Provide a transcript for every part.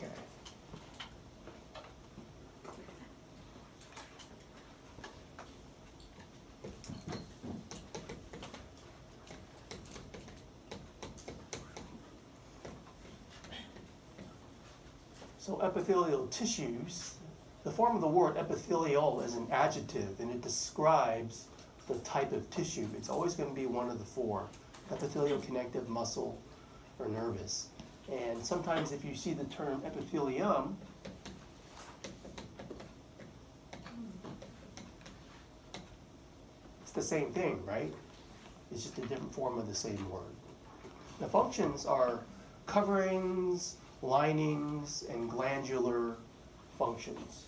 Okay. So epithelial tissues, the form of the word epithelial is an adjective and it describes the type of tissue. It's always going to be one of the four epithelial, connective, muscle, or nervous. And sometimes if you see the term epithelium, it's the same thing, right? It's just a different form of the same word. The functions are coverings, linings, and glandular functions.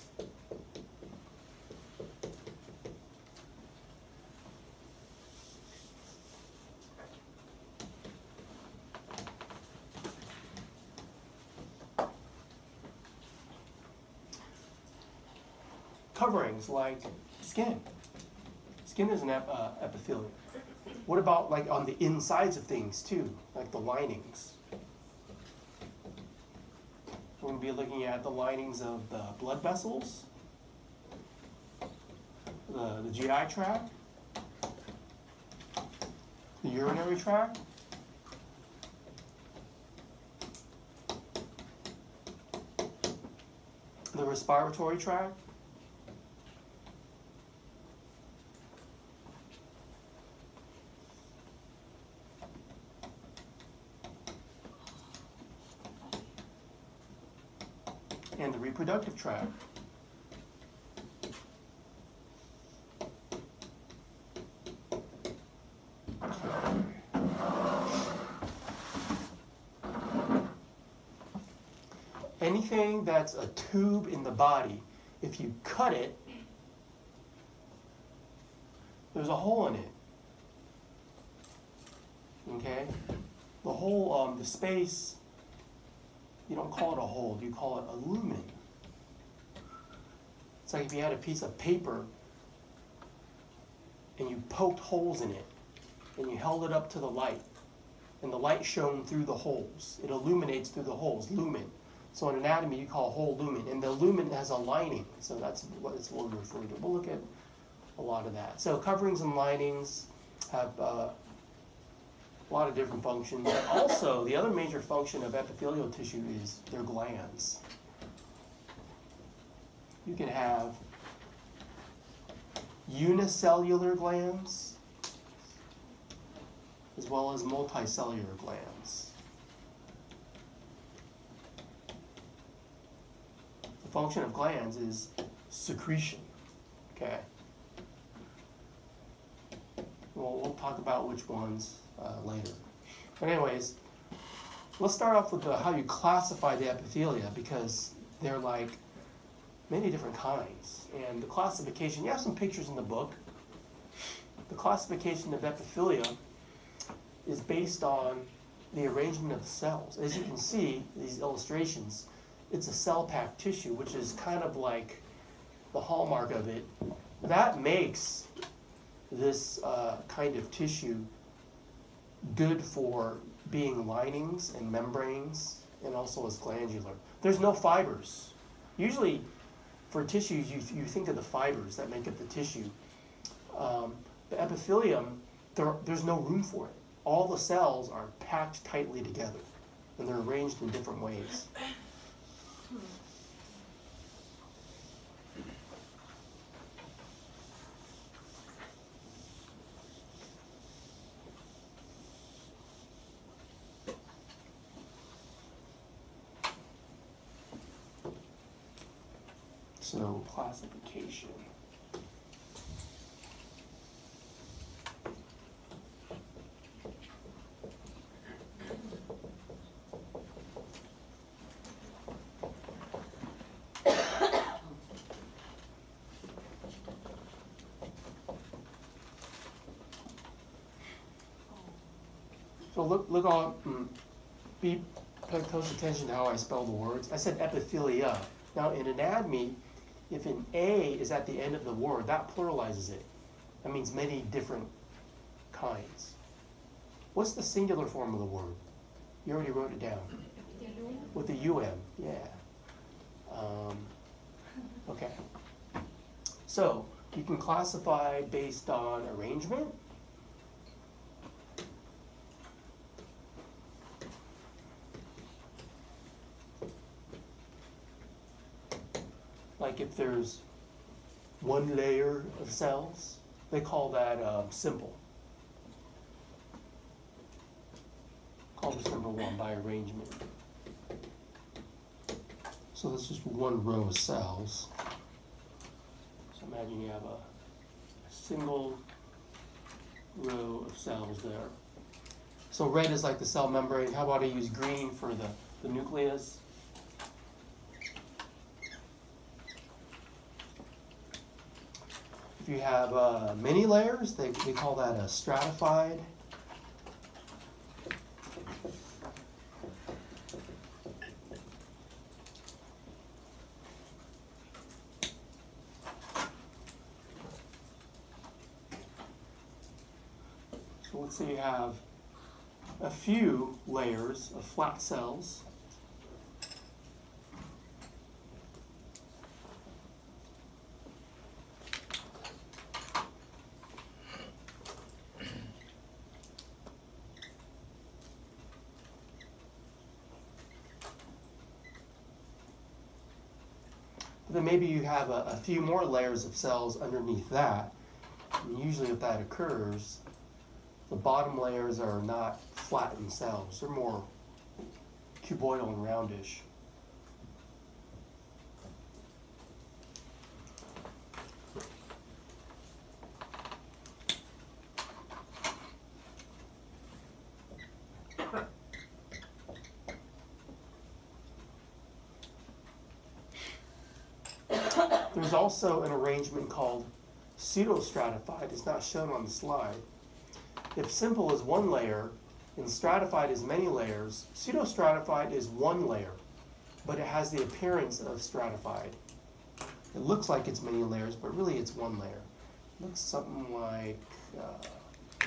Coverings like skin. Skin is an ep- uh, epithelium. What about like on the insides of things too, like the linings? We're going to be looking at the linings of the blood vessels, the, the GI tract, the urinary tract, the respiratory tract, Anything that's a tube in the body, if you cut it, there's a hole in it. Okay? The hole, um, the space you don't call it a hole, you call it a lumen. It's like if you had a piece of paper and you poked holes in it and you held it up to the light and the light shone through the holes. It illuminates through the holes, lumen. So in anatomy you call a hole lumen and the lumen has a lining. So that's what it's what we're referring to. We'll look at a lot of that. So coverings and linings have uh, a lot of different functions. And also, the other major function of epithelial tissue is their glands. You can have unicellular glands as well as multicellular glands. The function of glands is secretion. Okay? Well, we'll talk about which ones uh, later. But anyways, let's start off with the, how you classify the epithelia because they're like many different kinds. And the classification, you have some pictures in the book. The classification of epithelia is based on the arrangement of the cells. As you can see, these illustrations, it's a cell packed tissue, which is kind of like the hallmark of it. That makes this uh, kind of tissue good for being linings and membranes and also as glandular. There's no fibers. Usually, for tissues, you, you think of the fibers that make up the tissue. Um, the epithelium, there, there's no room for it. All the cells are packed tightly together, and they're arranged in different ways. So classification. So look, look on, mm, be, pay close attention to how I spell the words. I said epithelia. Now in anatomy, if an A is at the end of the word, that pluralizes it. That means many different kinds. What's the singular form of the word? You already wrote it down. With the UM, yeah. Um, okay. So you can classify based on arrangement. Like if there's one layer of cells, they call that um, simple. Call this number one by arrangement. So that's just one row of cells. So imagine you have a, a single row of cells there. So red is like the cell membrane. How about I use green for the, the nucleus? If you have uh, many layers, they, call that a stratified. So let's say you have a few layers of flat cells. But then maybe you have a, a few more layers of cells underneath that. And usually if that occurs, the bottom layers are not flattened cells. They're more cuboidal and roundish. There's also an arrangement called pseudostratified. It's not shown on the slide. If simple is one layer and stratified is many layers, pseudostratified is one layer, but it has the appearance of stratified. It looks like it's many layers, but really it's one layer. It looks something like uh,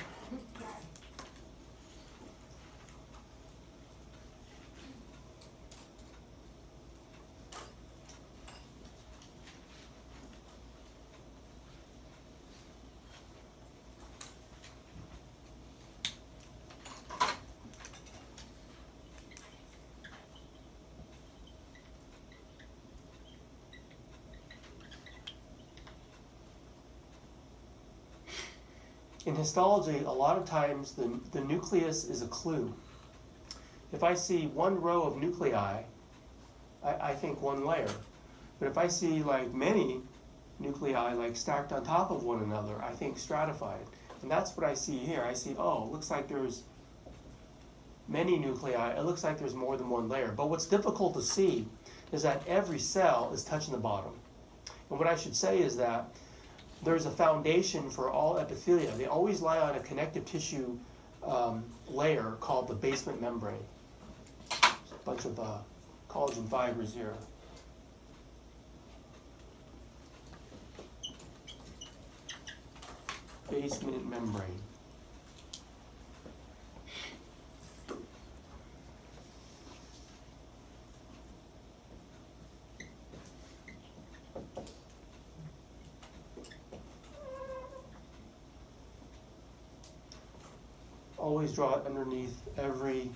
in histology, a lot of times the, the nucleus is a clue. If I see one row of nuclei, I, I think one layer. But if I see like many nuclei like stacked on top of one another, I think stratified. And that's what I see here. I see, oh, looks like there's many nuclei. It looks like there's more than one layer. But what's difficult to see is that every cell is touching the bottom. And what I should say is that there's a foundation for all epithelia. They always lie on a connective tissue um, layer called the basement membrane. A bunch of uh, collagen fibers here. Basement membrane. Always draw it underneath every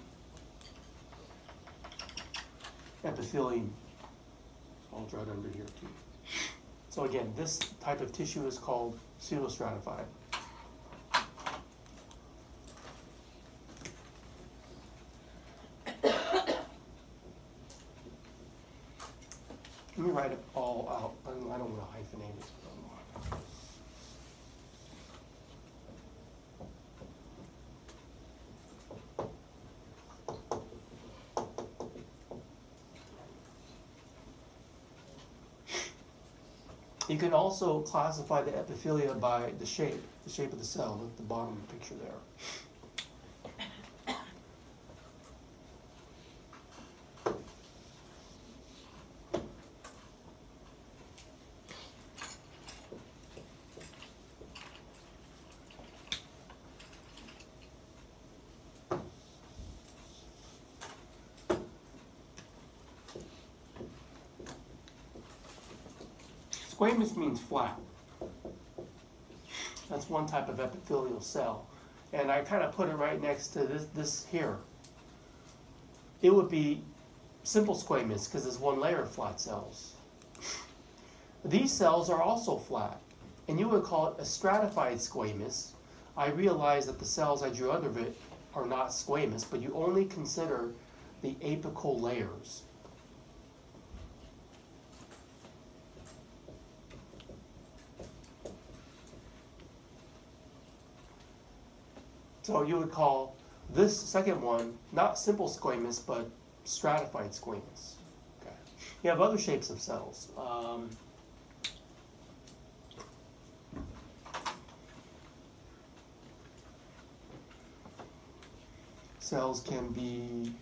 epithelium. So I'll draw it under here too. So again, this type of tissue is called pseudostratified. Let me write it all out. I don't, I don't want to hyphenate it. You can also classify the epithelia by the shape, the shape of the cell the bottom picture there. Squamous means flat. That's one type of epithelial cell. And I kind of put it right next to this, this here. It would be simple squamous because it's one layer of flat cells. These cells are also flat, and you would call it a stratified squamous. I realize that the cells I drew under it are not squamous, but you only consider the apical layers. So you would call this second one not simple squamous, but stratified squamous. Okay. You have other shapes of cells. Um, cells can be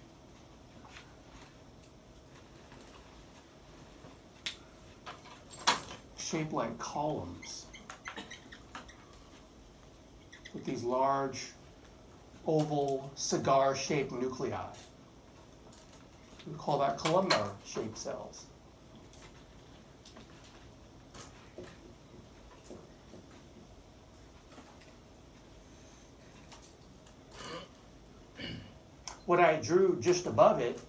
shaped like columns with these large oval cigar-shaped nuclei. We call that columnar-shaped cells. What I drew just above it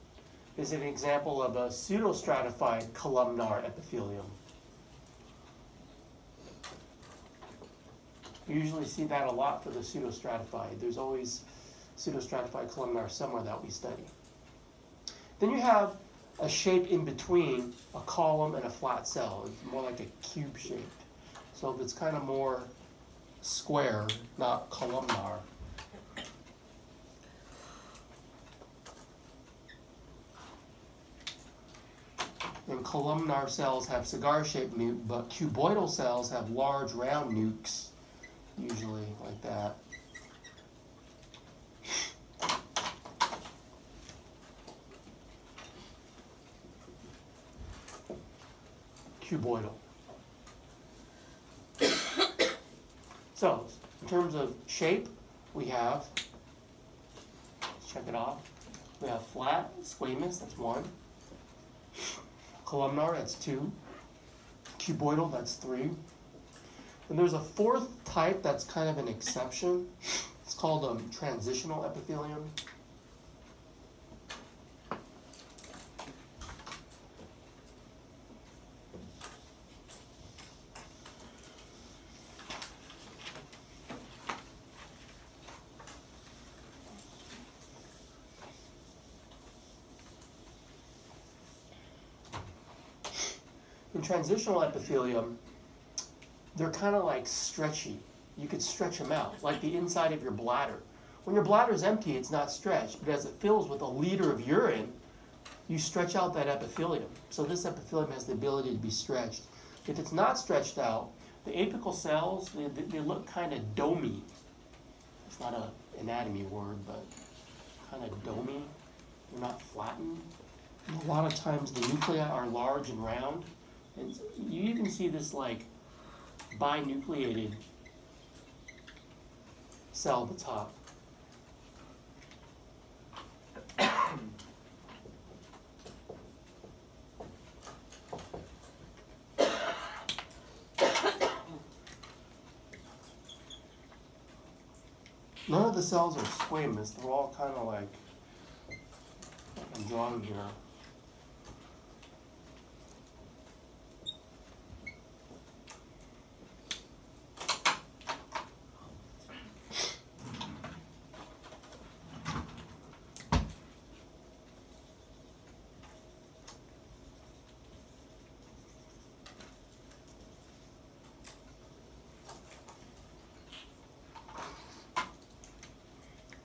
is an example of a pseudostratified columnar epithelium. You usually see that a lot for the pseudostratified. There's always pseudostratified columnar somewhere that we study. Then you have a shape in between a column and a flat cell. It's more like a cube shaped. So it's kind of more square, not columnar. And columnar cells have cigar-shaped nuke, but cuboidal cells have large round nukes, usually like that. Cuboidal. so, in terms of shape, we have, let's check it off. We have flat, squamous, that's one. Columnar, that's two. Cuboidal, that's three. And there's a fourth type that's kind of an exception. It's called um, transitional epithelium. In transitional epithelium, they're kind of like stretchy. You could stretch them out, like the inside of your bladder. When your bladder is empty, it's not stretched, but as it fills with a liter of urine, you stretch out that epithelium. So this epithelium has the ability to be stretched. If it's not stretched out, the apical cells, they, they look kind of domy. It's not an anatomy word, but kind of domy. They're not flattened. And a lot of times the nuclei are large and round. And you even see this like binucleated cell at the top. None of the cells are squamous. They're all kind of like I'm drawing here.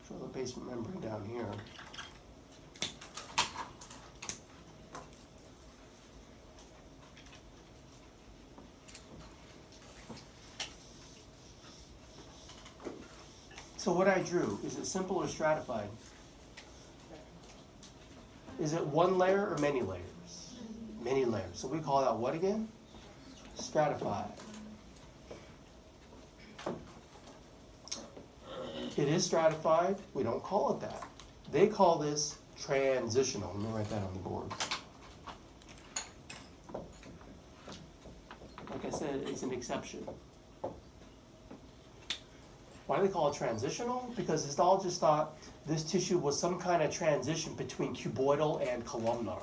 Show the basement membrane down here. So what I drew, is it simple or stratified? Is it one layer or many layers? Many layers. So we call that what again? Stratified. It is stratified. We don't call it that. They call this transitional. Let me write that on the board. Like I said, it's an exception. Why do they call it transitional? Because histologists thought this tissue was some kind of transition between cuboidal and columnar.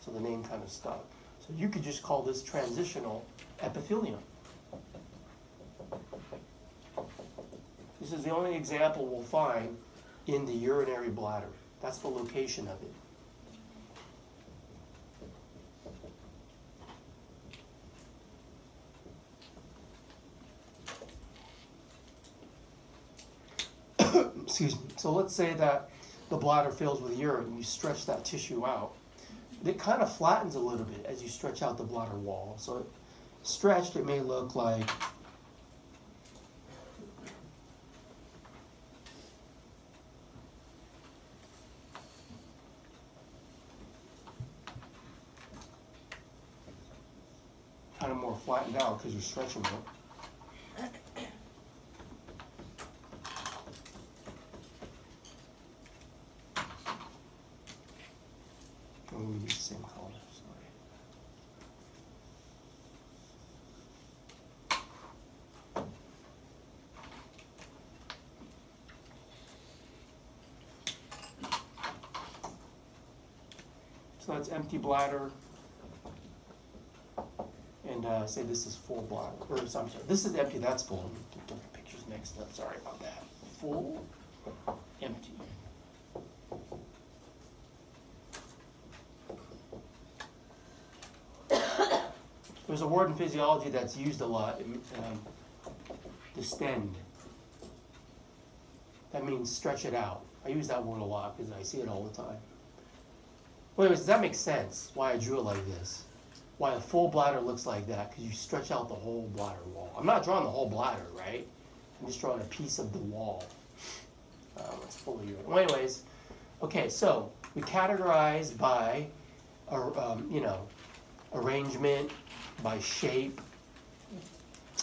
So the name kind of stuck. So you could just call this transitional epithelium. This is the only example we'll find in the urinary bladder. That's the location of it. excuse me. So let's say that the bladder fills with urine and you stretch that tissue out. It kind of flattens a little bit as you stretch out the bladder wall. So stretched, it may look like kind of more because you're stretching it. So that's empty bladder. Uh, say this is full bladder, or I'm sorry, this is empty, that's full. Different pictures next up, sorry about that. Full, empty. There's a word in physiology that's used a lot, um, distend. That means stretch it out. I use that word a lot because I see it all the time. Wait, does that make sense? Why I drew it like this? Why a full bladder looks like that? Because you stretch out the whole bladder wall. I'm not drawing the whole bladder, right? I'm just drawing a piece of the wall. Um, it's full of urine. Well, anyways, okay, so we categorize by, um, you know, arrangement, by shape.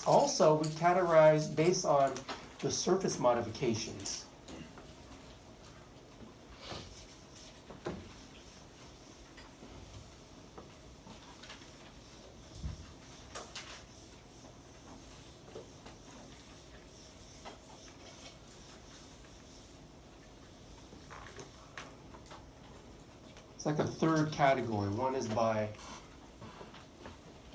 Also, we categorize based on the surface modifications. It's like a third category. One is by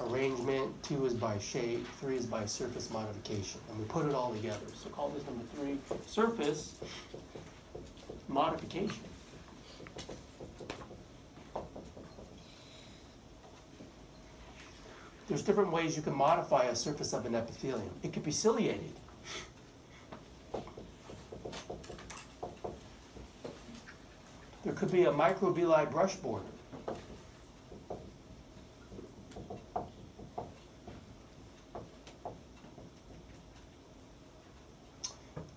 arrangement, two is by shape, three is by surface modification. And we put it all together. So call this number three, surface modification. There's different ways you can modify a surface of an epithelium. It could be ciliated. There could be a microvilli brush border.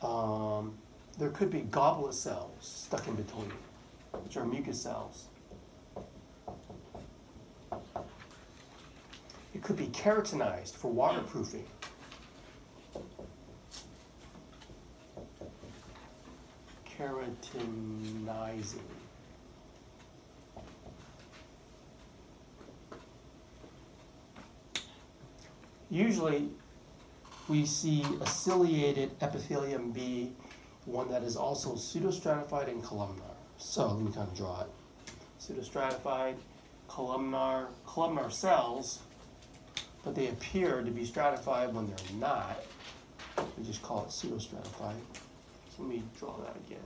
Um, there could be goblet cells stuck in between, which are mucus cells. It could be keratinized for waterproofing. keratinizing. Usually, we see a ciliated epithelium be one that is also pseudostratified and columnar. So let me kind of draw it. Pseudostratified, columnar, columnar cells, but they appear to be stratified when they're not. We just call it pseudostratified. So let me draw that again.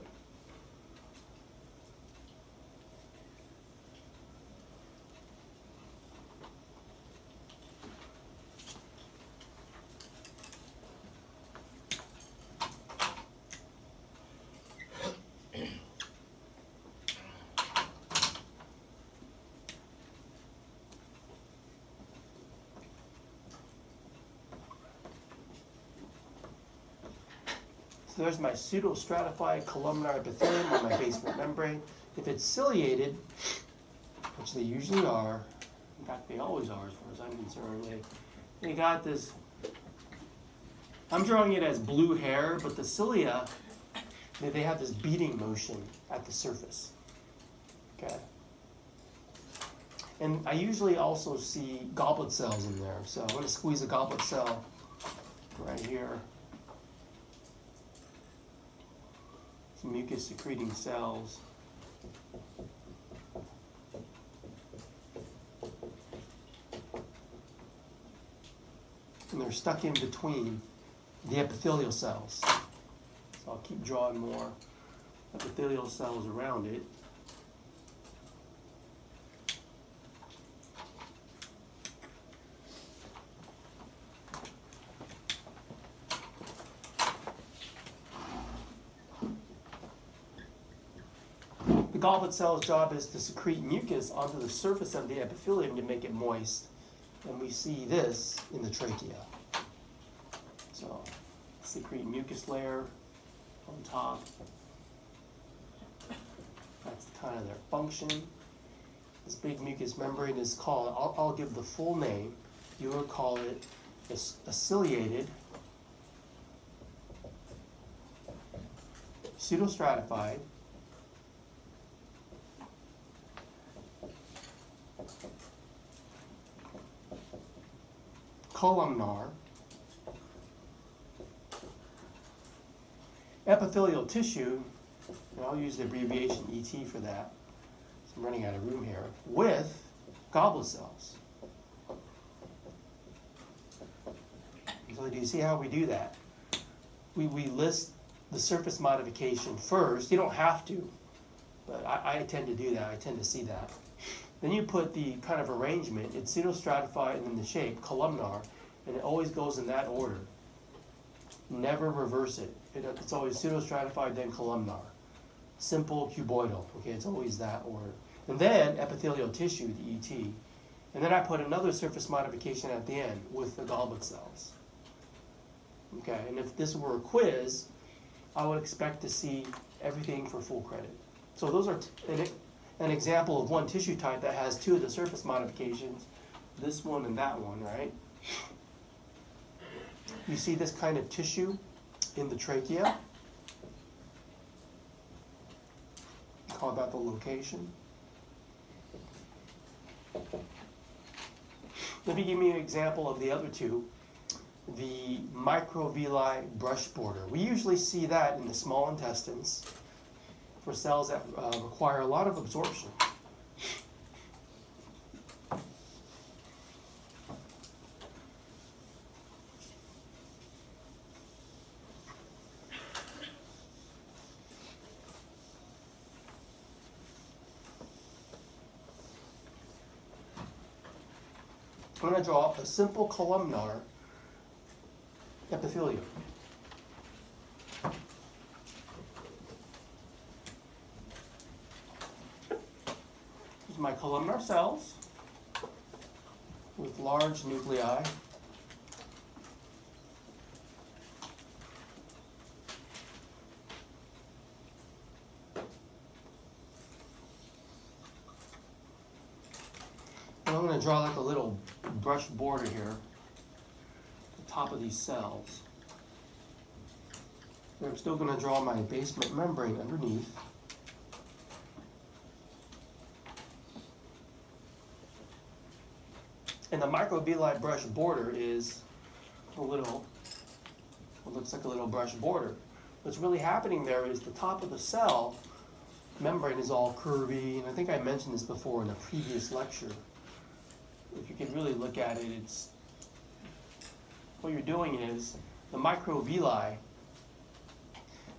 So there's my pseudostratified columnar epithelium on my basement membrane. If it's ciliated, which they usually are, in fact they always are as far as I'm concerned, they, they got this, I'm drawing it as blue hair, but the cilia, they, they have this beating motion at the surface. Okay. And I usually also see goblet cells in there. So I'm going to squeeze a goblet cell right here. Mucus secreting cells. And they're stuck in between the epithelial cells. So I'll keep drawing more epithelial cells around it. Goblet cell's job is to secrete mucus onto the surface of the epithelium to make it moist. And we see this in the trachea. So, secrete mucus layer on top. That's kind of their function. This big mucous membrane is called, I'll, I'll give the full name. You will call it a ciliated pseudostratified columnar epithelial tissue, and I'll use the abbreviation ET for that, so I'm running out of room here, with goblet cells. So do you see how we do that? We, we list the surface modification first. You don't have to, but I, I tend to do that. I tend to see that. Then you put the kind of arrangement, it's pseudostratified and then the shape, columnar, and it always goes in that order. Never reverse it. it it's always pseudostratified, then columnar. Simple cuboidal, okay, it's always that order. And then epithelial tissue, the ET. And then I put another surface modification at the end with the goblet cells. Okay, and if this were a quiz, I would expect to see everything for full credit. So those are an, example of one tissue type that has two of the surface modifications, this one and that one, right? You see this kind of tissue in the trachea. Call that the location. Let me give you an example of the other two. The microvilli brush border. We usually see that in the small intestines for cells that uh, require a lot of absorption. I'm going to draw a simple columnar epithelium. My columnar cells with large nuclei. And I'm going to draw like a little brush border here, the top of these cells. And I'm still going to draw my basement membrane underneath. The microvilli brush border is a little, what looks like a little brush border. What's really happening there is the top of the cell membrane is all curvy, and I think I mentioned this before in a previous lecture. If you can really look at it, it's what you're doing is the microvilli.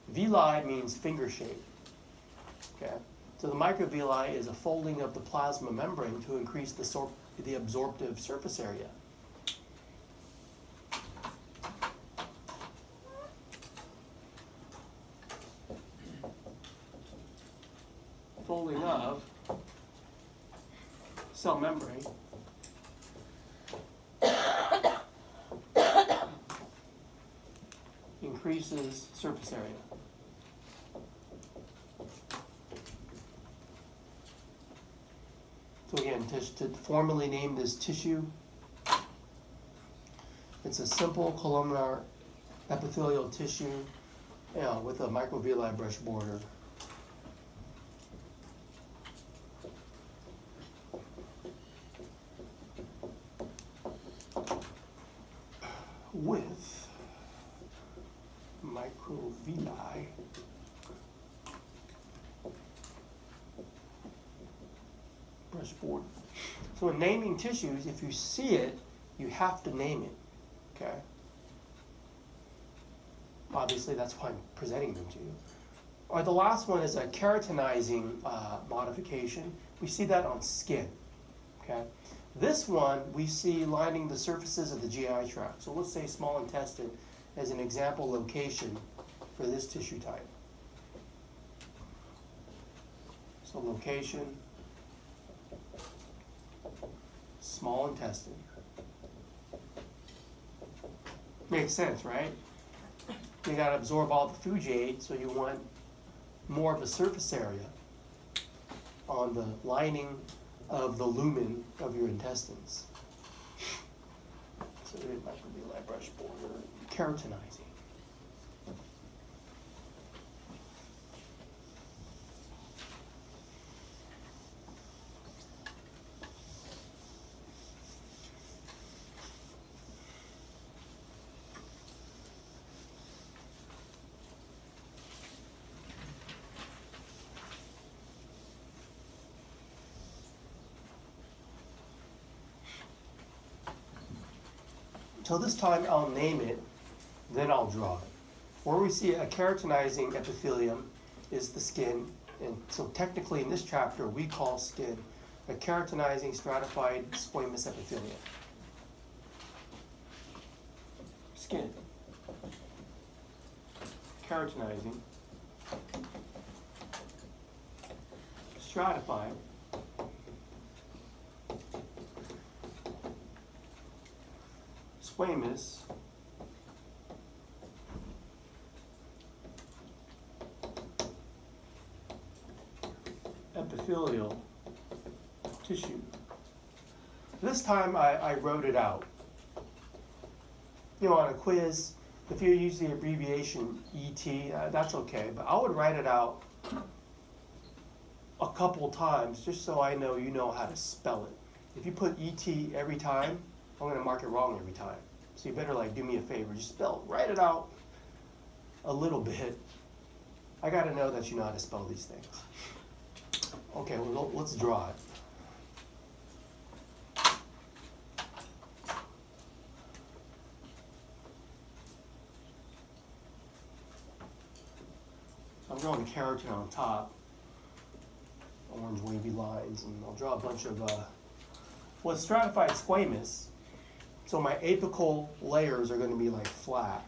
Villi means finger shape. Okay, so the microvilli is a folding of the plasma membrane to increase the the absorptive surface area. Folding of cell membrane increases surface area. To formally name this tissue, it's a simple columnar epithelial tissue you know, with a microvilli brush border. with microvilli brush border. So in naming tissues, if you see it, you have to name it, okay? Obviously, that's why I'm presenting them to you. Or the last one is a keratinizing uh, modification. We see that on skin, okay? This one we see lining the surfaces of the GI tract. So let's say small intestine as an example location for this tissue type. So location, small intestine. Makes sense, right? You gotta absorb all the food you ate, so you want more of a surface area on the lining of the lumen of your intestines. So it might be like brush border, keratinizing. Till this time, I'll name it, then I'll draw it. Where we see a keratinizing epithelium is the skin, and so technically in this chapter, we call skin a keratinizing stratified squamous epithelium. Skin. Keratinizing. Stratified. Squamous epithelial tissue. This time I, I wrote it out. You know, on a quiz, if you use the abbreviation ET, uh, that's okay, but I would write it out a couple times just so I know you know how to spell it. If you put ET every time, I'm going to mark it wrong every time. So you better like do me a favor, just spell, write it out a little bit. I got to know that you know how to spell these things. Okay, well, let's draw it. I'm drawing a keratin on top, orange wavy lines, and I'll draw a bunch of, uh, well, stratified squamous so my apical layers are going to be like flat.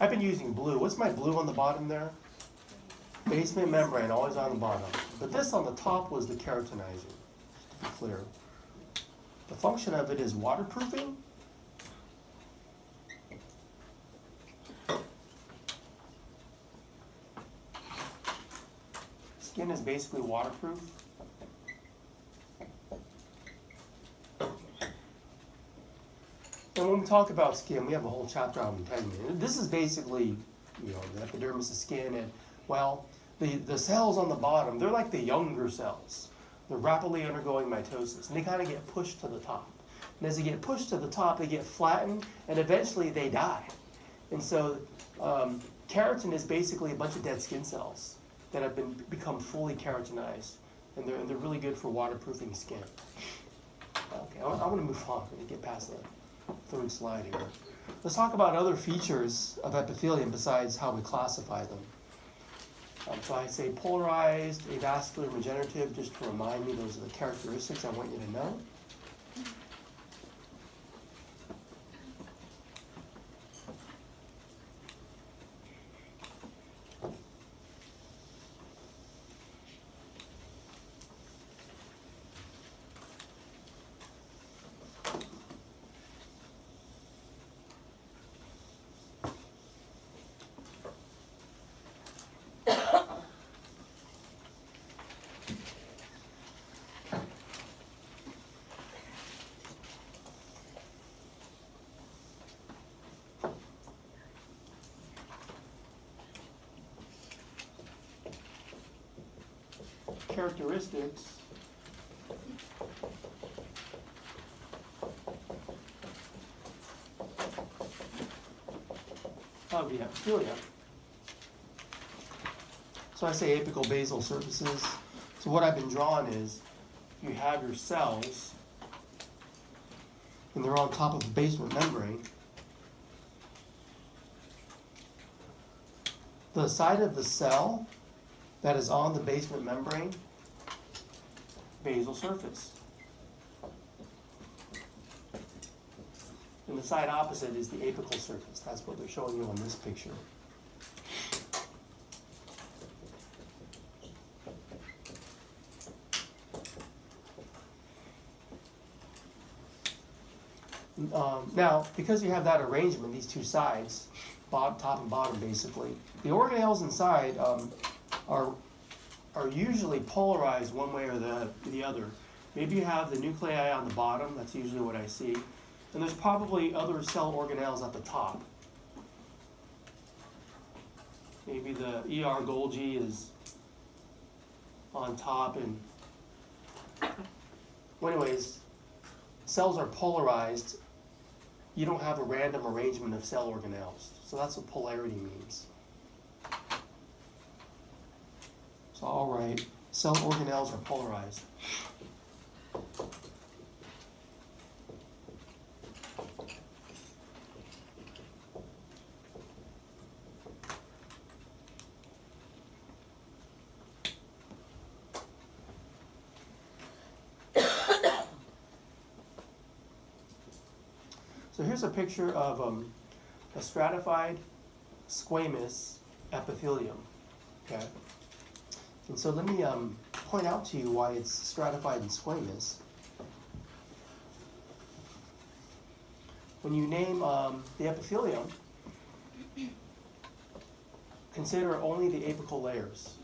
I've been using blue. What's my blue on the bottom there? Basement membrane, always on the bottom. But this on the top was the be clear. The function of it is waterproofing. Skin is basically waterproof. And when we talk about skin, we have a whole chapter on integument. This is basically, you know, the epidermis of skin, and well, the, the cells on the bottom, they're like the younger cells. They're rapidly undergoing mitosis, and they kind of get pushed to the top. And as they get pushed to the top, they get flattened, and eventually they die. And so, um, keratin is basically a bunch of dead skin cells that have been become fully keratinized, and they're, and they're really good for waterproofing skin. Okay, I, I want to move on and get past that. Third slide here. Let's talk about other features of epithelium besides how we classify them. Um, so I say polarized, avascular, regenerative, just to remind me those are the characteristics I want you to know. Characteristics of the epithelia. So I say apical basal surfaces. So what I've been drawing is you have your cells and they're on top of the basement membrane. The side of the cell that is on the basement membrane, basal surface. And the side opposite is the apical surface. That's what they're showing you on this picture. Um, now, because you have that arrangement, these two sides, top and bottom basically, the organelles inside um, are, are usually polarized one way or the, the other. Maybe you have the nuclei on the bottom, that's usually what I see, and there's probably other cell organelles at the top. Maybe the ER Golgi is on top and well anyways, cells are polarized. You don't have a random arrangement of cell organelles. So that's what polarity means. So I'll cell organelles are polarized. So here's a picture of um, a stratified squamous epithelium. Okay. And so let me um, point out to you why it's stratified and squamous. When you name um, the epithelium, consider only the apical layers.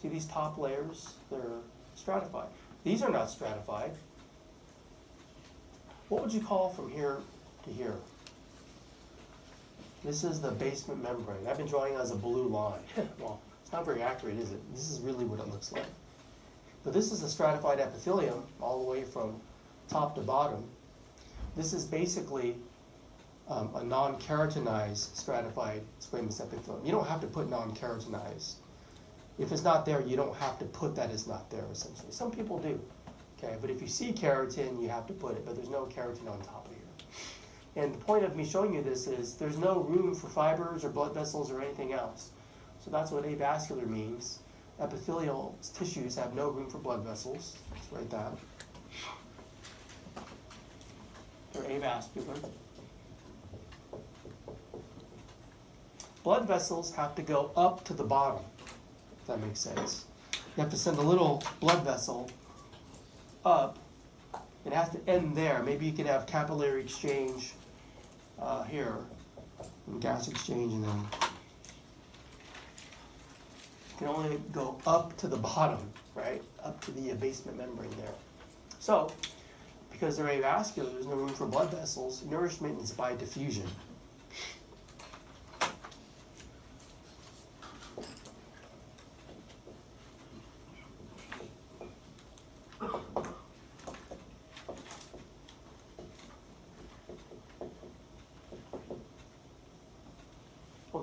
See these top layers? They're stratified. These are not stratified. What would you call from here to here? This is the basement membrane. I've been drawing as a blue line. well, it's not very accurate, is it? This is really what it looks like. But this is a stratified epithelium all the way from top to bottom. This is basically um, a non-keratinized stratified squamous epithelium. You don't have to put non-keratinized. If it's not there, you don't have to put that it's not there, essentially. Some people do. Okay, but if you see keratin, you have to put it, but there's no keratin on top of here. And the point of me showing you this is there's no room for fibers or blood vessels or anything else. So that's what avascular means. Epithelial tissues have no room for blood vessels. Let's write that. They're avascular. Blood vessels have to go up to the bottom, if that makes sense. You have to send a little blood vessel up. It has to end there. Maybe you could have capillary exchange uh, here, and gas exchange, and then can only go up to the bottom, right? Up to the basement membrane there. So, because they're avascular, there's no room for blood vessels. Nourishment is by diffusion.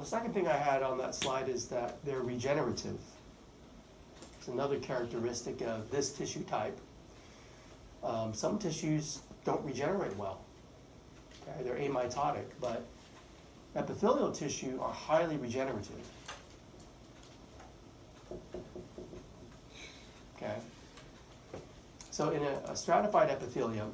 the second thing I had on that slide is that they're regenerative. It's another characteristic of this tissue type. Um, some tissues don't regenerate well. Okay, they're amitotic, but epithelial tissue are highly regenerative. Okay? So in a, a stratified epithelium,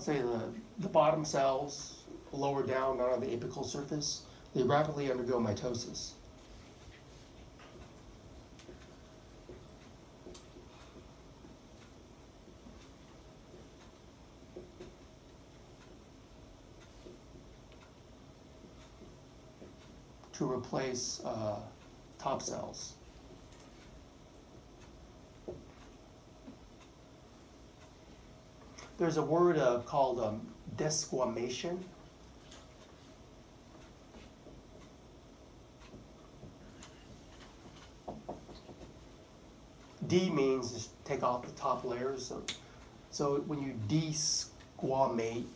let's say the, the bottom cells lower down, not on the apical surface, they rapidly undergo mitosis. to replace uh, top cells. There's a word uh, called um, desquamation. D means just take off the top layers. So, so when you desquamate,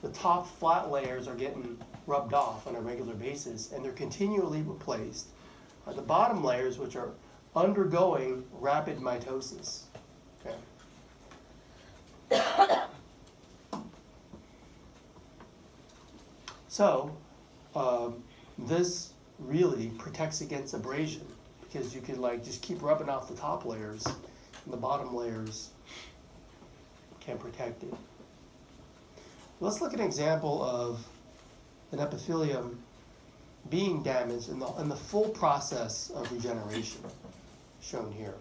the top flat layers are getting rubbed off on a regular basis and they're continually replaced by the bottom layers which are undergoing rapid mitosis. So um, this really protects against abrasion because you can like just keep rubbing off the top layers and the bottom layers can protect it. Let's look at an example of an epithelium being damaged in the, in the full process of regeneration shown here.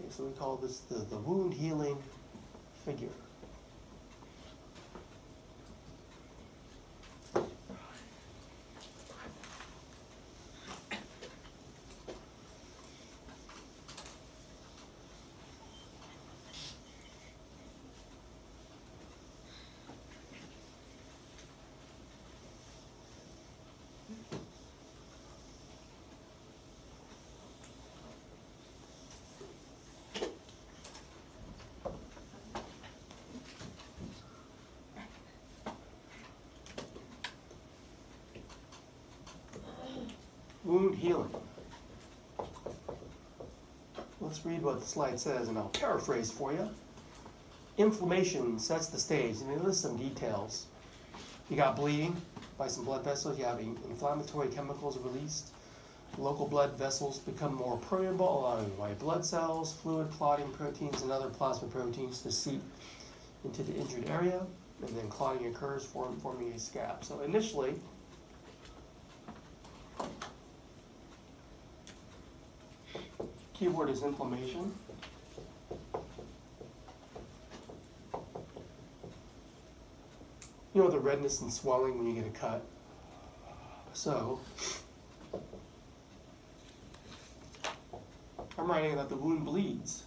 Okay, so we call this the, the wound healing figure. Wound healing. Let's read what the slide says, and I'll paraphrase for you. Inflammation sets the stage, and it lists some details. You got bleeding by some blood vessels, you have inflammatory chemicals released. Local blood vessels become more permeable, allowing white blood cells, fluid clotting proteins, and other plasma proteins to seep into the injured area, and then clotting occurs, form, forming a scab. So initially, Keyword is inflammation. You know the redness and swelling when you get a cut. So, I'm writing that the wound bleeds.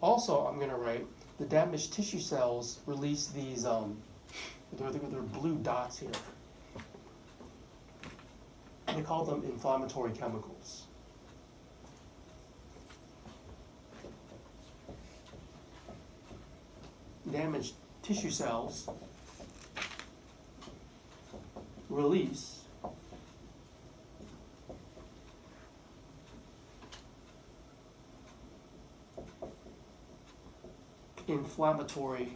Also, I'm going to write the damaged tissue cells release these, um, they're, they're blue dots here they call them inflammatory chemicals. Damaged tissue cells release inflammatory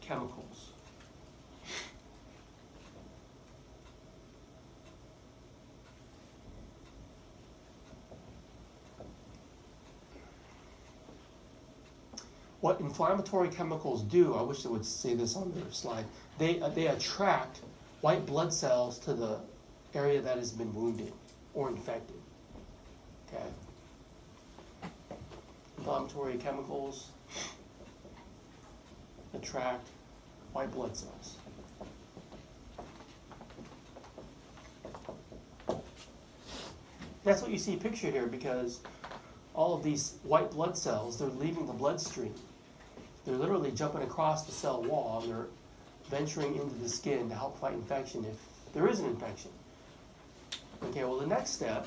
chemicals. What inflammatory chemicals do, I wish they would say this on their slide, they, uh, they attract white blood cells to the area that has been wounded or infected. Okay? Inflammatory chemicals attract white blood cells. That's what you see pictured here because all of these white blood cells, they're leaving the bloodstream. They're literally jumping across the cell wall and they're venturing into the skin to help fight infection if there is an infection. Okay, well, the next step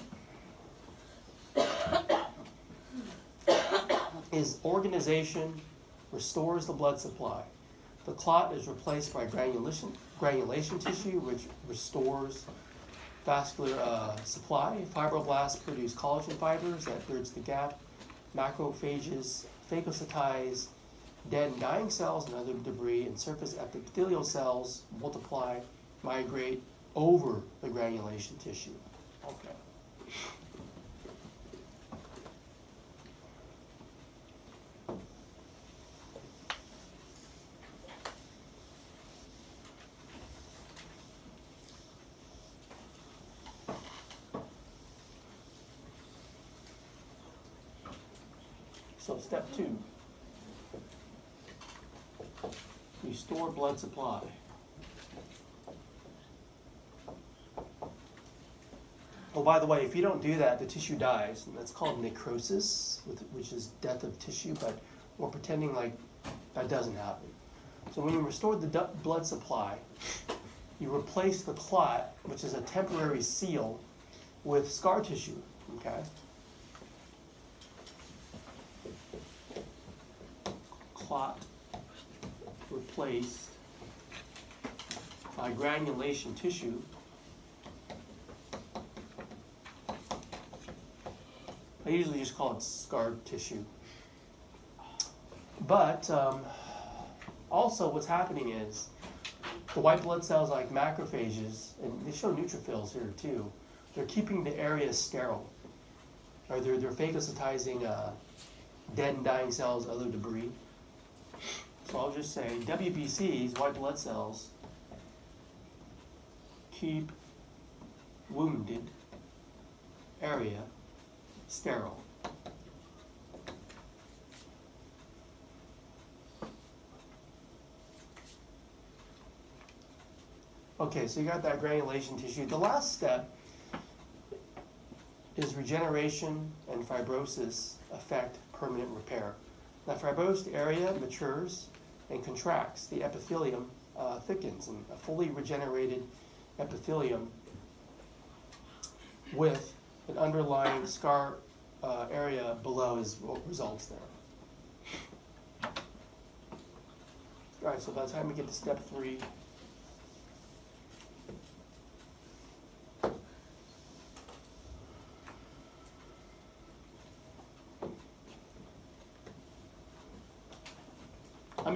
is organization restores the blood supply. The clot is replaced by granulation, granulation tissue, which restores vascular uh, supply. Fibroblasts produce collagen fibers that bridge the gap. Macrophages phagocytize dead and dying cells and other debris, and surface epithelial cells multiply, migrate over the granulation tissue. Okay. So step two. Restore blood supply. Oh, by the way, if you don't do that, the tissue dies, and that's called necrosis, which is death of tissue, but we're pretending like that doesn't happen. So when you restore the blood supply, you replace the clot, which is a temporary seal, with scar tissue, okay? clot replaced by granulation tissue. I usually just call it scarred tissue. But um, also what's happening is the white blood cells like macrophages, and they show neutrophils here too, they're keeping the area sterile. Or they're, they're phagocytizing uh, dead and dying cells, other debris. So I'll just say WBCs, white blood cells, keep wounded area sterile. Okay, so you got that granulation tissue. The last step is regeneration and fibrosis affect permanent repair. The fibrosed area matures and contracts. The epithelium uh, thickens, and a fully regenerated epithelium with an underlying scar uh, area below is what results there. All right, so by the time we get to step three,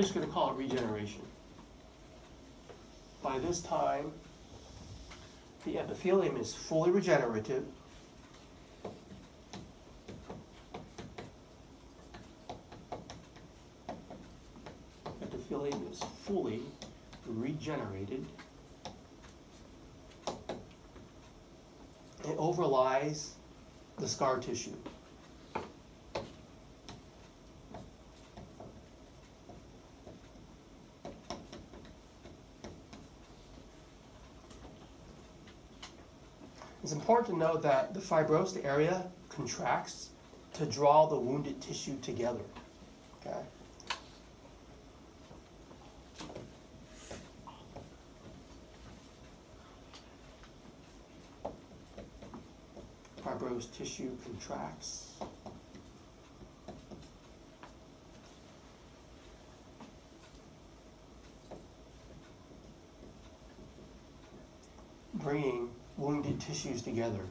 just going to call it regeneration. By this time, the epithelium is fully regenerative. Epithelium is fully regenerated. It overlies the scar tissue. It's important to note that the fibrosed area contracts to draw the wounded tissue together. Okay? Fibrosed tissue contracts. Tissues together.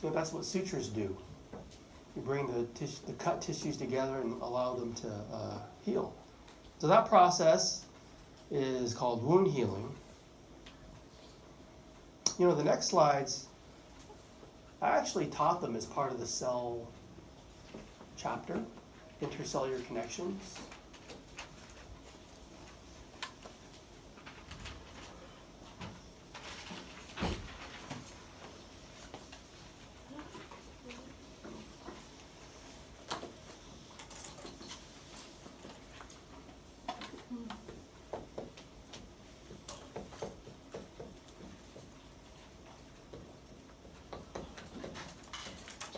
So that's what sutures do. You bring the, the cut tissues together and allow them to uh, heal. So that process is called wound healing. You know, the next slides actually taught them as part of the cell chapter, intercellular connections.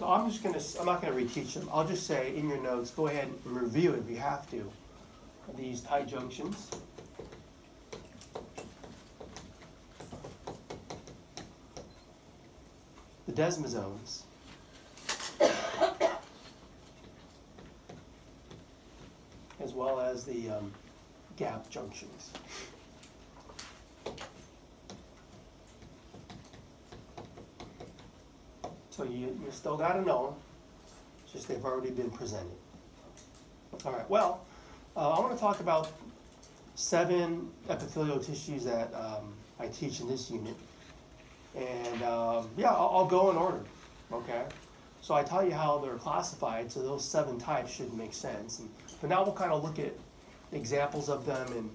So I'm just going to, I'm not going to reteach them. I'll just say in your notes, go ahead and review if you have to, these tight junctions. The desmosomes. as well as the um, gap junctions. So you, you still got to know them, just they've already been presented. All right, well, uh, I want to talk about seven epithelial tissues that um, I teach in this unit. And um, yeah, I'll, I'll go in order, okay? So I tell you how they're classified, so those seven types should make sense. And, but now we'll kind of look at examples of them and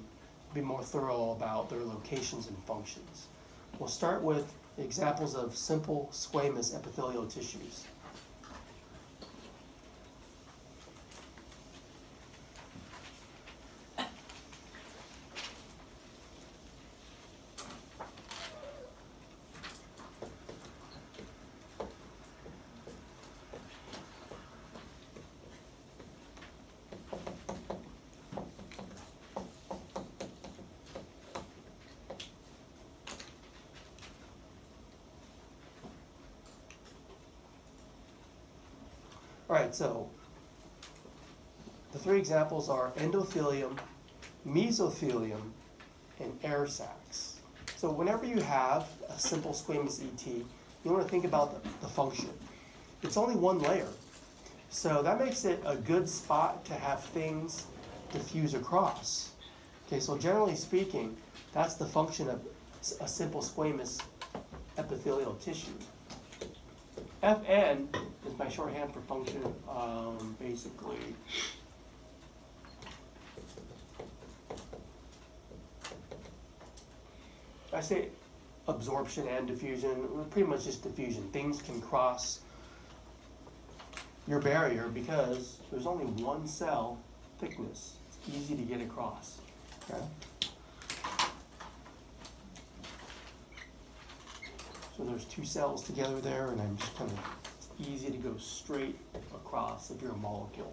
be more thorough about their locations and functions. We'll start with examples of simple squamous epithelial tissues. All right, so the three examples are endothelium, mesothelium, and air sacs. So whenever you have a simple squamous ET, you want to think about the, the function. It's only one layer. So that makes it a good spot to have things diffuse across. Okay, so generally speaking, that's the function of a simple squamous epithelial tissue. Fn is my shorthand for function, um, basically. I say absorption and diffusion, pretty much just diffusion. Things can cross your barrier because there's only one cell thickness. It's easy to get across. Okay? So there's two cells together there, and I'm just kind of, easy to go straight across if you're a molecule.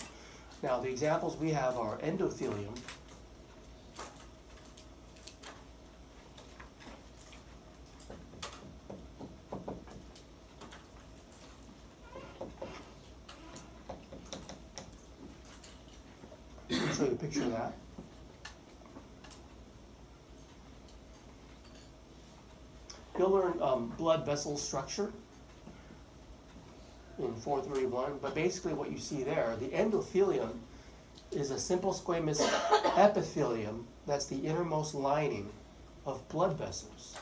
Now, the examples we have are endothelium, I'll show you a picture of that. You'll learn um, blood vessel structure in 431, but basically what you see there, the endothelium is a simple squamous epithelium that's the innermost lining of blood vessels.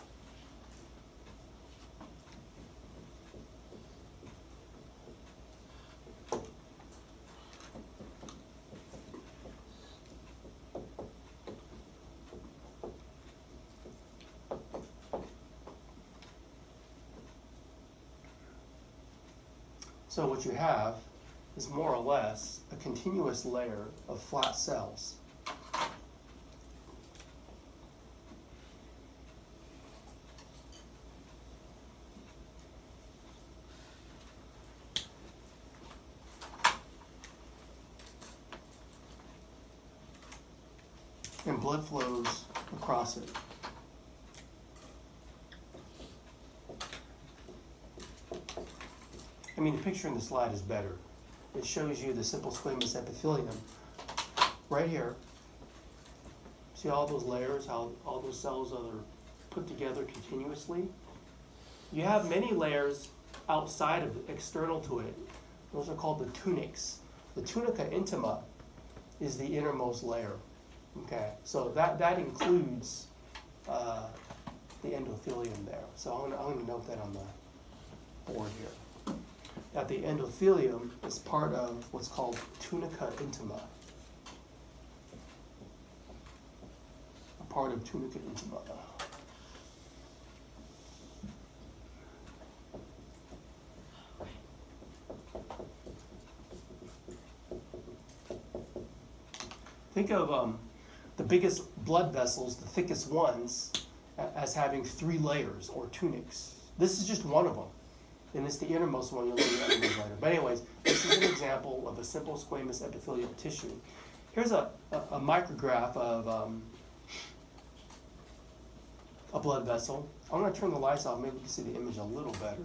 So you have is more or less a continuous layer of flat cells. And blood flows across it. Mean, the picture in the slide is better. It shows you the simple squamous epithelium right here. See all those layers, how all those cells are put together continuously? You have many layers outside of it, external to it. Those are called the tunics. The tunica intima is the innermost layer. Okay, so that, that includes uh, the endothelium there. So I'm I'm gonna note that on the board here that the endothelium is part of what's called tunica intima. A part of tunica intima. Think of um, the biggest blood vessels, the thickest ones, as having three layers or tunics. This is just one of them and it's the innermost one, you'll see the later. But anyways, this is an example of a simple squamous epithelial tissue. Here's a, a, a micrograph of um, a blood vessel. I'm going to turn the lights off, maybe you can see the image a little better.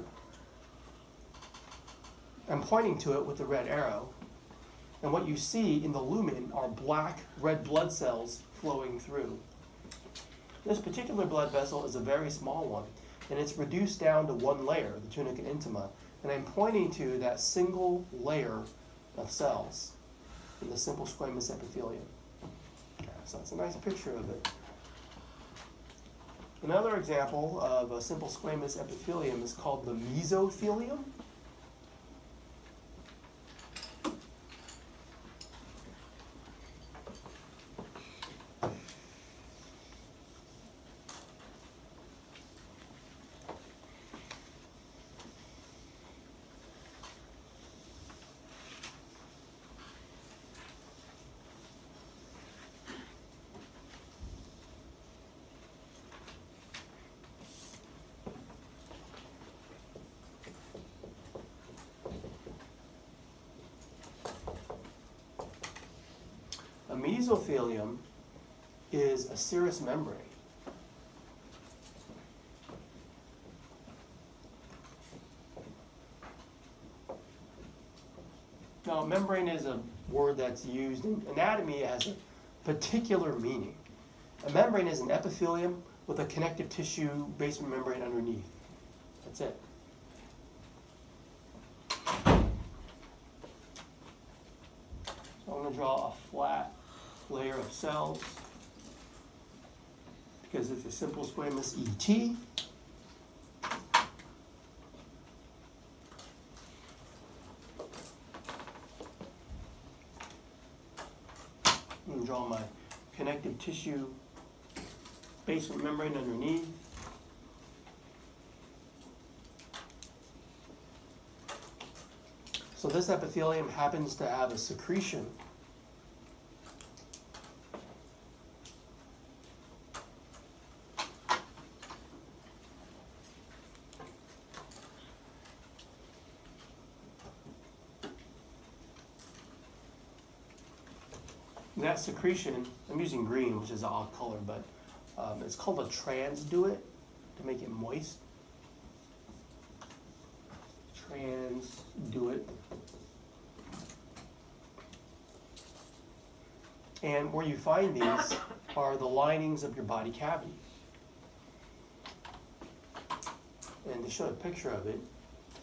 I'm pointing to it with the red arrow. And what you see in the lumen are black red blood cells flowing through. This particular blood vessel is a very small one, and it's reduced down to one layer, the tunica intima. And I'm pointing to that single layer of cells in the simple squamous epithelium. So that's a nice picture of it. Another example of a simple squamous epithelium is called the mesothelium. Mesothelium is a serous membrane. Now, membrane is a word that's used in anatomy as a particular meaning. A membrane is an epithelium with a connective tissue basement membrane underneath. That's it. So I'm going to draw a flat layer of cells because it's a simple squamous ET. I'm going to draw my connective tissue basement membrane underneath. So this epithelium happens to have a secretion that secretion, I'm using green, which is an odd color, but um, it's called a transudate to make it moist. Transudate. And where you find these are the linings of your body cavity. And they show a picture of it,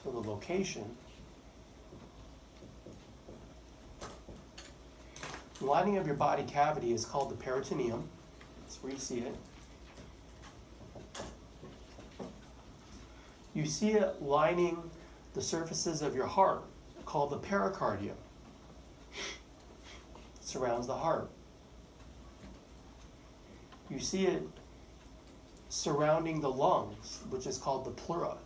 so the location. The lining of your body cavity is called the peritoneum. That's where you see it. You see it lining the surfaces of your heart, called the pericardium. It surrounds the heart. You see it surrounding the lungs, which is called the pleura.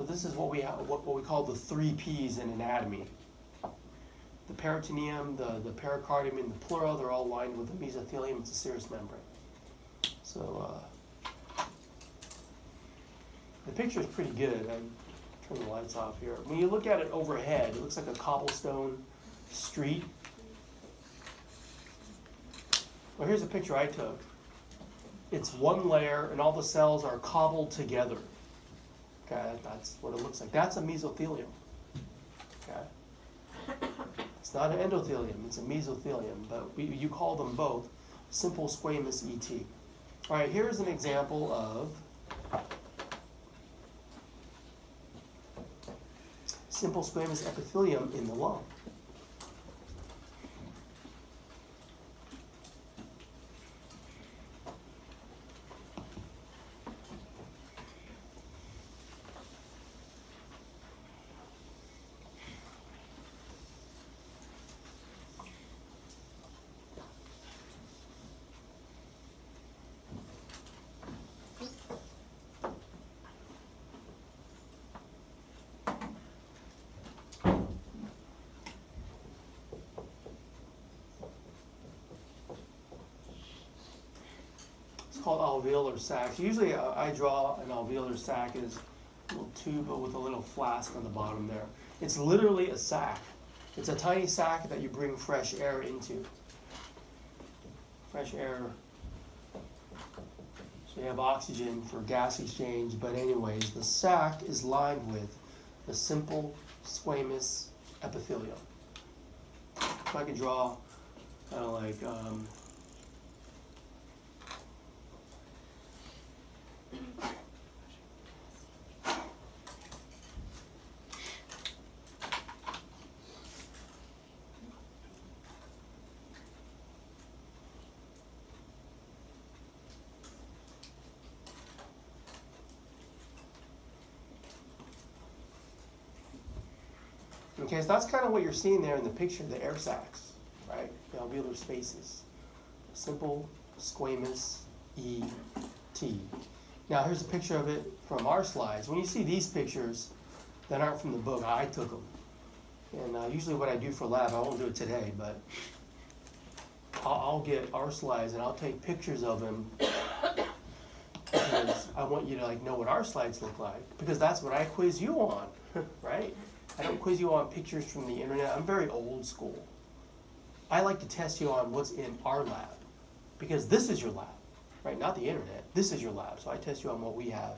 So this is what we have, what, what we call the three P's in anatomy. The peritoneum, the, the pericardium, and the pleura, they're all lined with the mesothelium. It's a serous membrane. So uh, the picture is pretty good. I'm turn the lights off here. When you look at it overhead, it looks like a cobblestone street. Well, here's a picture I took. It's one layer, and all the cells are cobbled together. Okay, that's what it looks like. That's a mesothelium. Okay. It's not an endothelium, it's a mesothelium, but we, you call them both simple squamous ET. All right, here's an example of simple squamous epithelium in the lung. Called alveolar sacs. Usually uh, I draw an alveolar sac as a little tube with a little flask on the bottom there. It's literally a sac. It's a tiny sac that you bring fresh air into. Fresh air. So So you have oxygen for gas exchange, but anyways, the sac is lined with the simple squamous epithelium. If I could draw kind of like um, Okay, so that's kind of what you're seeing there in the picture, of the air sacs, right? The alveolar spaces. Simple squamous ET. Now here's a picture of it from our slides. When you see these pictures that aren't from the book, I took them. And uh, usually what I do for lab, I won't do it today, but I'll, I'll get our slides and I'll take pictures of them because I want you to like know what our slides look like because that's what I quiz you on, right? I don't quiz you on pictures from the internet. I'm very old school. I like to test you on what's in our lab because this is your lab, right? Not the internet. This is your lab. So I test you on what we have.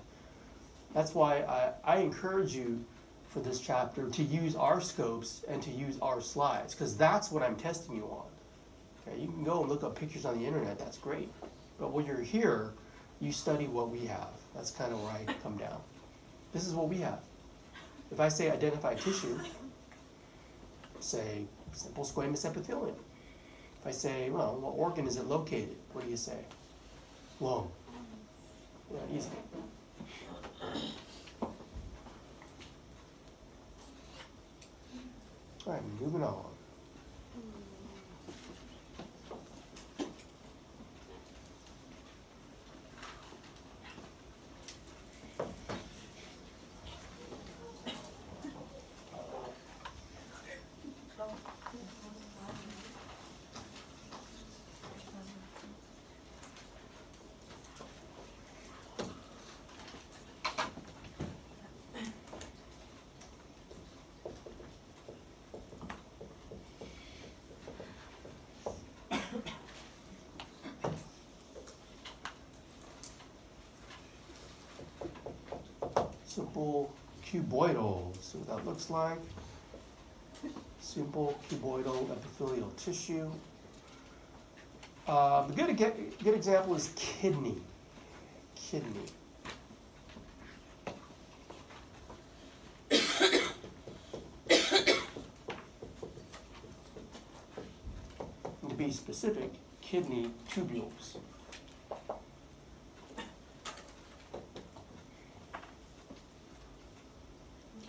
That's why I, I encourage you for this chapter to use our scopes and to use our slides because that's what I'm testing you on. Okay, you can go and look up pictures on the internet. That's great. But when you're here, you study what we have. That's kind of where I come down. This is what we have. If I say identify tissue, say simple squamous epithelium. If I say, well, what organ is it located? What do you say? Lung. Yeah, easy. All right, moving on. Simple cuboidal. See what that looks like. Simple cuboidal epithelial tissue. Uh, a good, good example is kidney. Kidney. to be specific, kidney tubules.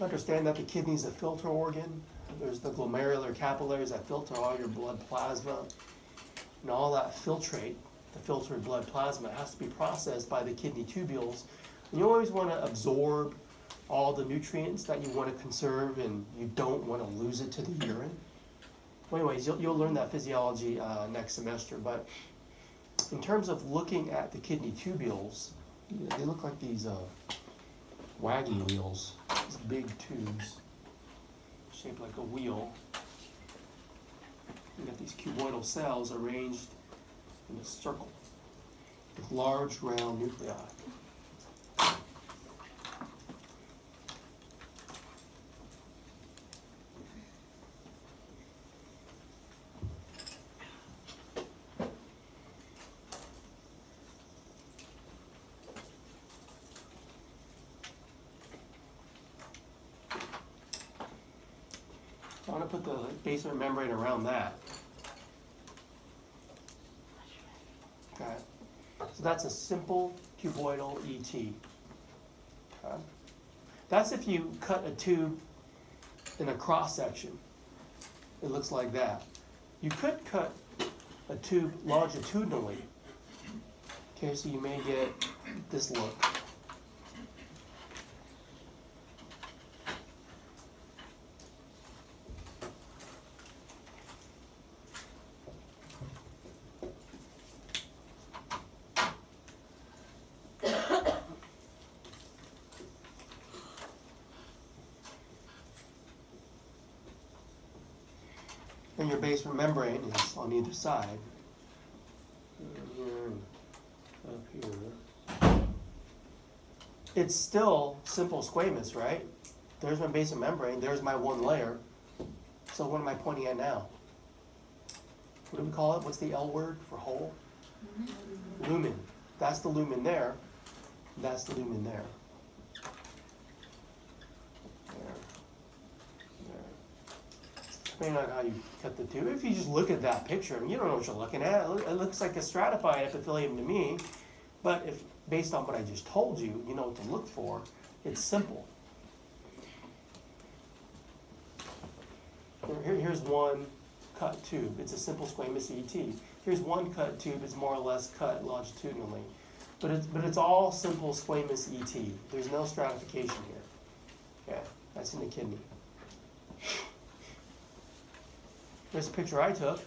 Understand that the kidney is a filter organ. There's the glomerular capillaries that filter all your blood plasma. And all that filtrate, the filtered blood plasma, has to be processed by the kidney tubules. And you always want to absorb all the nutrients that you want to conserve and you don't want to lose it to the urine. Well, anyways, you'll, you'll learn that physiology uh, next semester. But in terms of looking at the kidney tubules, they look like these uh, wagon wheels, these big tubes shaped like a wheel. You got these cuboidal cells arranged in a circle with large round nuclei. I want to put the basement membrane around that. Okay. So that's a simple cuboidal ET. Okay. That's if you cut a tube in a cross section. It looks like that. You could cut a tube longitudinally. Okay, so you may get this look. And your basement membrane is side. Mm, up here. it's still simple squamous, right? There's my basement membrane, there's my one layer. So what am I pointing at now? What do we call it? What's the L word for hole? Lumen. That's the lumen there. That's the lumen there. There. Depending on how you cut the tube. If you just look at that picture, I mean, you don't know what you're looking at. It looks like a stratified epithelium to me. But if, based on what I just told you, you know what to look for, it's simple. Here- here- here's one cut tube. It's a simple squamous ET. Here's one cut tube. It's more or less cut longitudinally. But it's, but it's all simple squamous ET. There's no stratification here. Okay, that's in the kidney. A picture I took.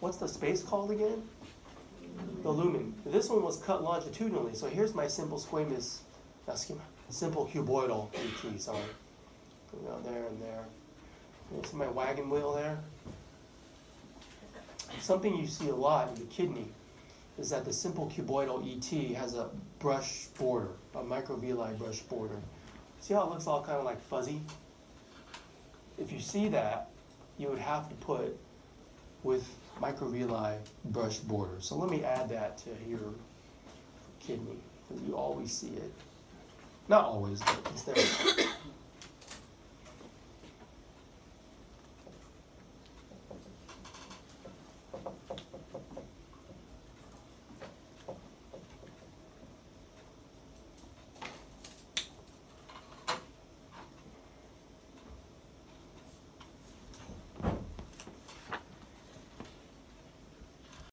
What's the space called again? The lumen. This one was cut longitudinally, so here's my simple squamous, not schema, simple cuboidal ET, sorry. You know, there and there. You see my wagon wheel there? Something you see a lot in the kidney is that the simple cuboidal ET has a brush border, a microvilli brush border. See how it looks all kind of like fuzzy? If you see that, you would have to put with microvilli brush border. So let me add that to your kidney, you always see it. Not always, but it's there.